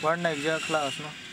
پڑھنا ایک جگہ کلاس میں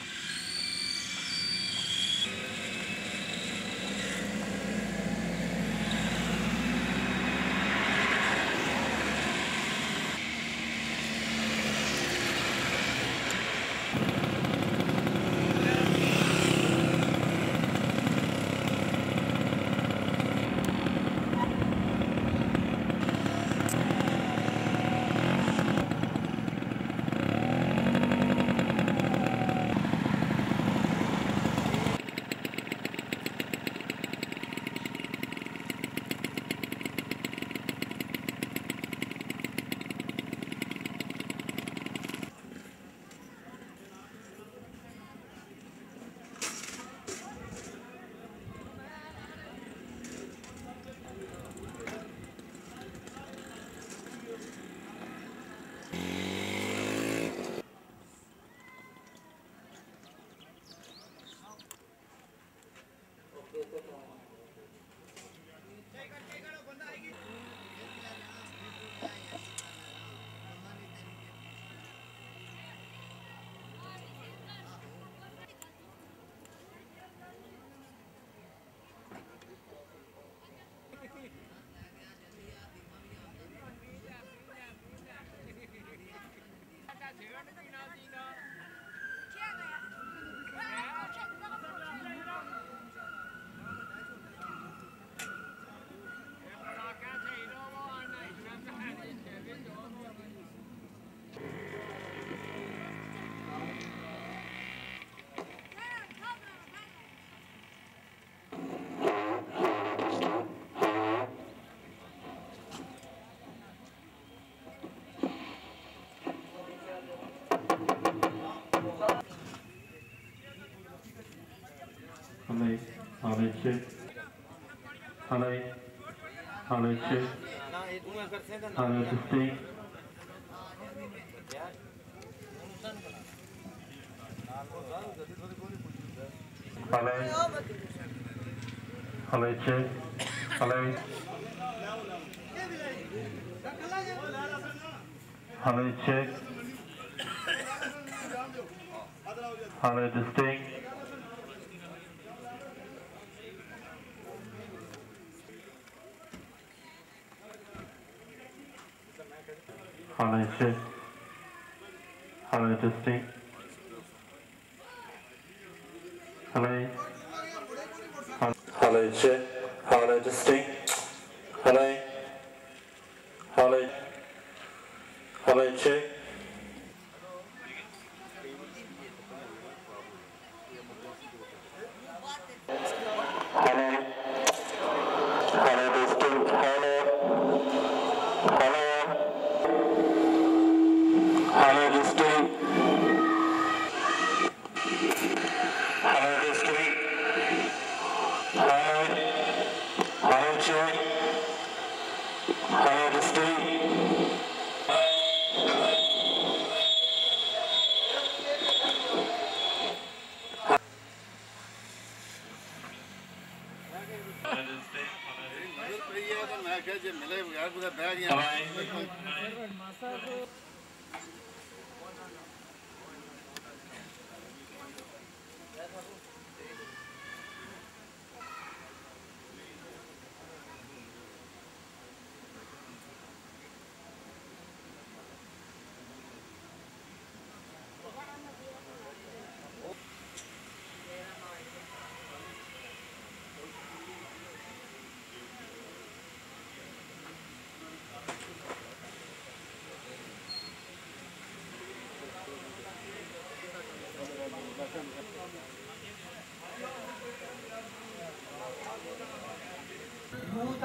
Alejče, Alej, Alejče, Alej Dustin. Alej, Alejče, Alej, Alejče, Alej Dustin. Harmonization. Harmony testing. Harmony. Harmony check. Harmony testing.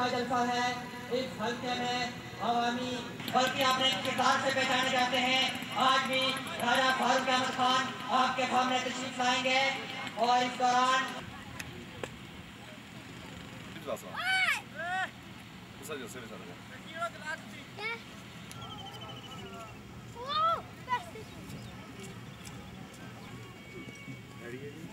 کا جلسہ ہے، اس حلقے میں عوامی بلکہ آپ اپنے کردار سے پہچانے جاتے ہیں آج بھی راجہ فاروق احمد خان آپ کے سامنے تشریف لائیں گے اور اس دوران ready again?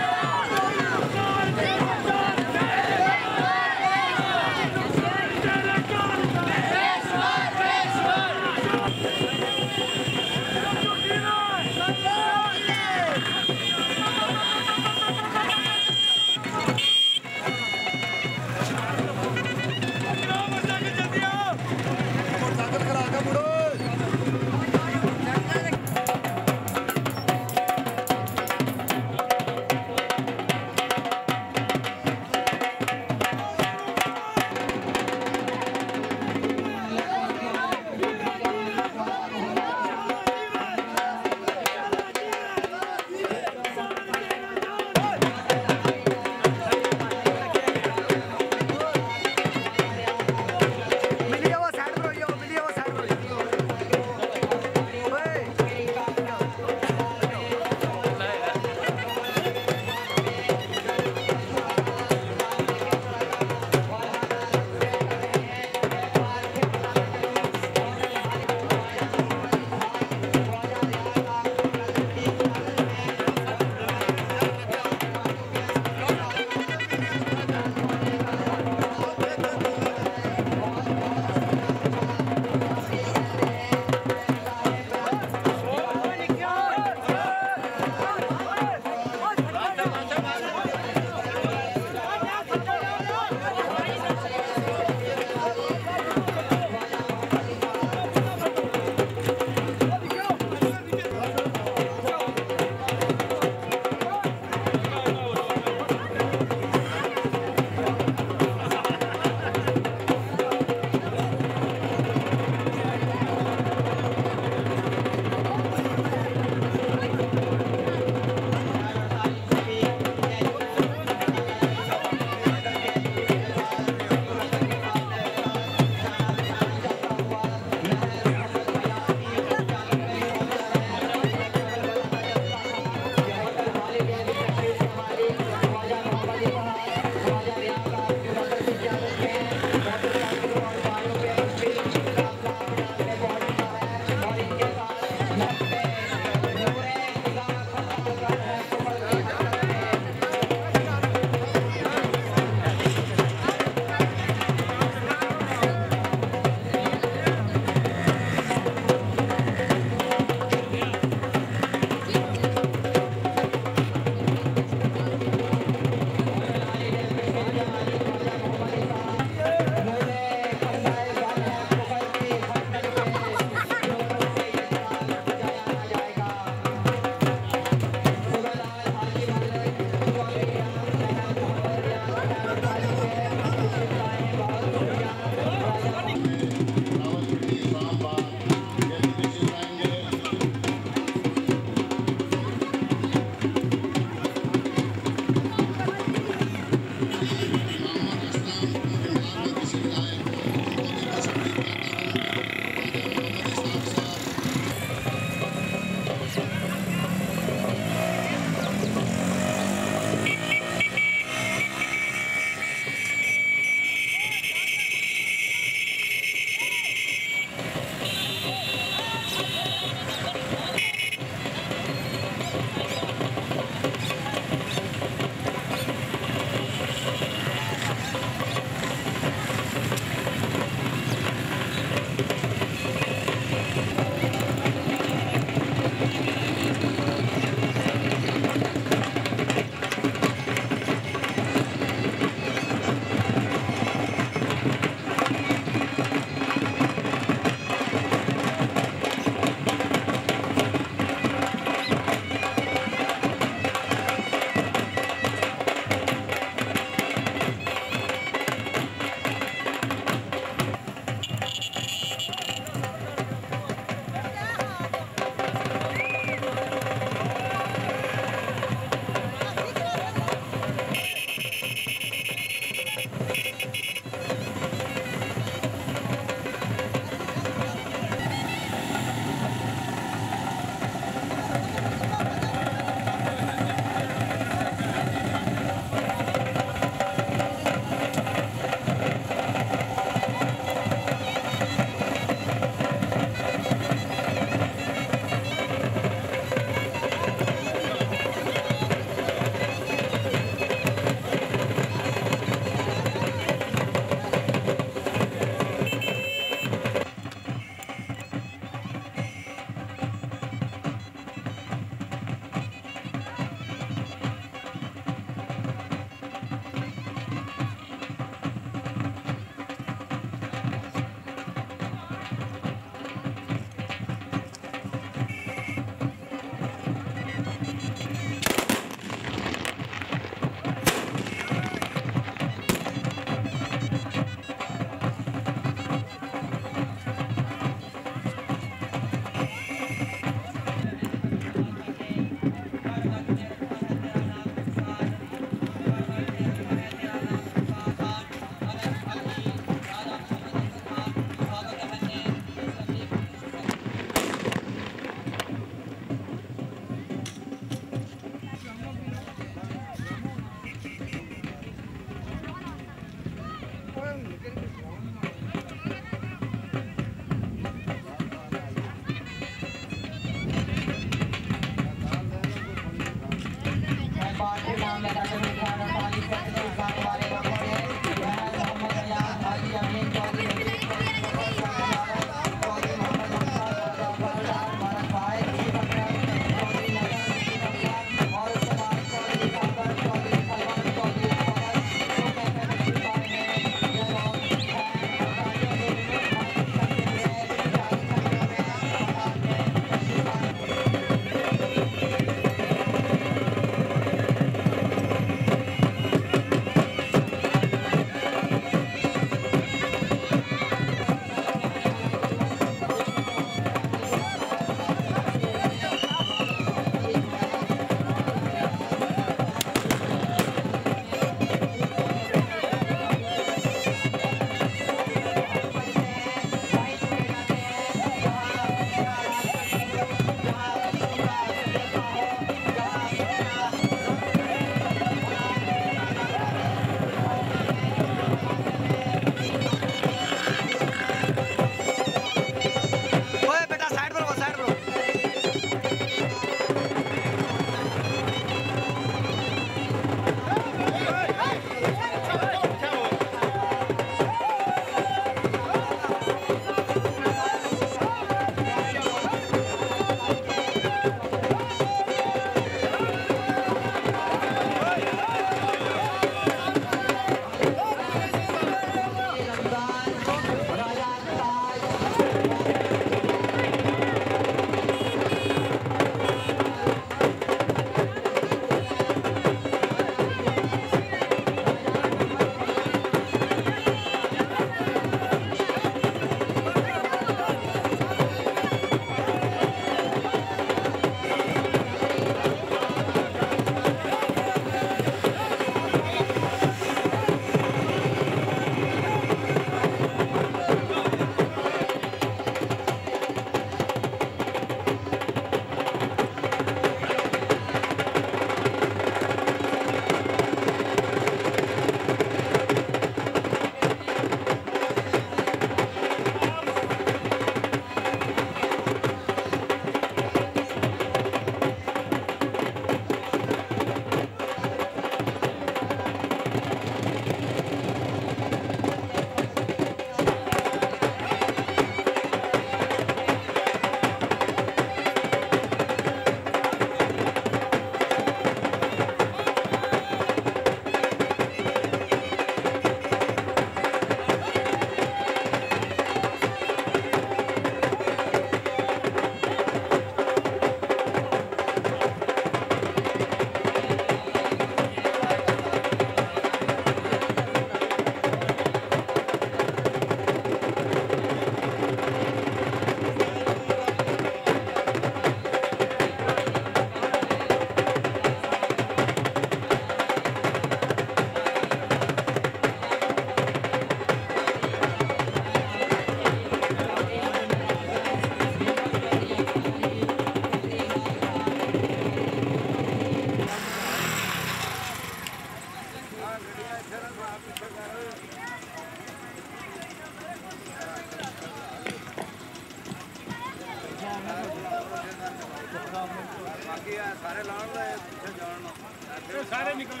سارے نکل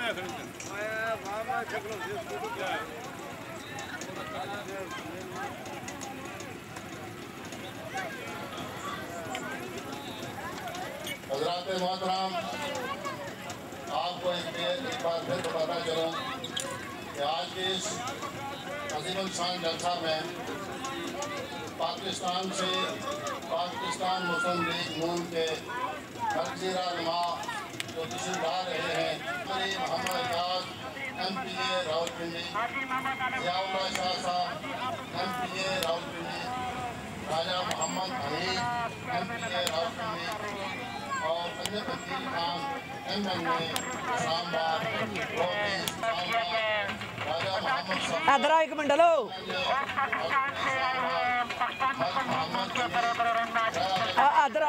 حضرات محترام آپ کو ایک بار پھر بتانا چلوں کہ آج اس عظیم انسان جلسہ میں پاکستان سے پاکستان مسلم لیگ نون کے مرکزی رہنما جو تشریف لا رہے ہیں، قریب Muhammad Ijaz M P A Rawal Pindi Zia Ullah Shah صاحب، M P A Rawal Pindi, Raja Muhammad Hamid M P A Rawal Pindi اور Punjab Khan, M L A Islamabad ادھر آؤ ایک منٹ ہلو ادھر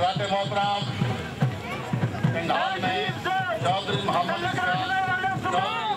حضرات محترام چندھال میں چودھری محمد